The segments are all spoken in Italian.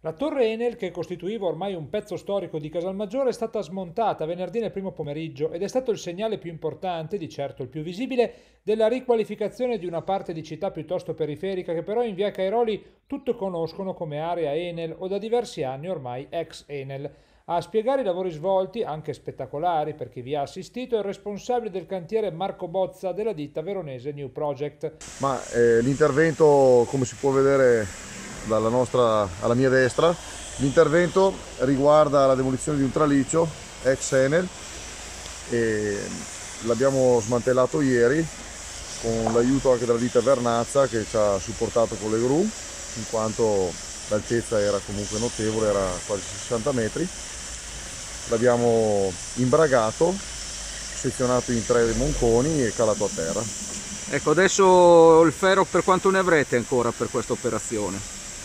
La torre Enel, che costituiva ormai un pezzo storico di Casalmaggiore, è stata smontata venerdì nel primo pomeriggio ed è stato il segnale più importante, di certo il più visibile, della riqualificazione di una parte di città piuttosto periferica che però in via Cairoli tutti conoscono come area Enel o da diversi anni ormai ex Enel. A spiegare i lavori svolti, anche spettacolari per chi vi ha assistito, è il responsabile del cantiere Marco Bozza della ditta veronese New Project. Ma eh, l'intervento, come si può vedere dalla nostra alla mia destra. L'intervento riguarda la demolizione di un traliccio ex Enel e l'abbiamo smantellato ieri con l'aiuto anche della ditta Vernazza che ci ha supportato con le gru in quanto l'altezza era comunque notevole, era quasi 60 metri. L'abbiamo imbragato, sezionato in tre monconi e calato a terra. Ecco, adesso il ferro per quanto ne avrete ancora per questa operazione?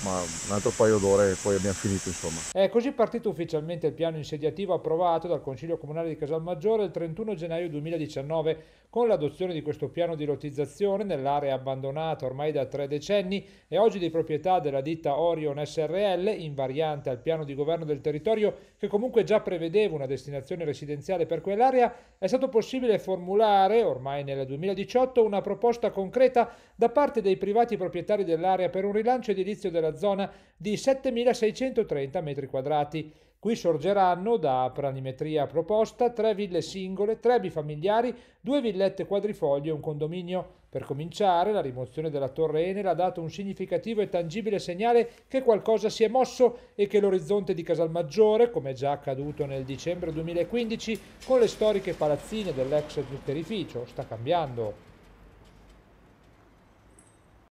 Ma un altro paio d'ore e poi abbiamo finito insomma. È così partito ufficialmente il piano insediativo approvato dal Consiglio Comunale di Casalmaggiore il 31 gennaio 2019 con l'adozione di questo piano di lottizzazione nell'area abbandonata ormai da tre decenni e oggi di proprietà della ditta Orion SRL, invariante al piano di governo del territorio che comunque già prevedeva una destinazione residenziale per quell'area, è stato possibile formulare, ormai nel 2018, una proposta concreta da parte dei privati proprietari dell'area per un rilancio edilizio della zona di 7.630 metri quadrati. Qui sorgeranno, da planimetria proposta, tre ville singole, tre bifamiliari, due villette quadrifoglie e un condominio. Per cominciare, la rimozione della torre Enel ha dato un significativo e tangibile segnale che qualcosa si è mosso e che l'orizzonte di Casalmaggiore, come già accaduto nel dicembre 2015 con le storiche palazzine dell'ex zuccherificio, sta cambiando.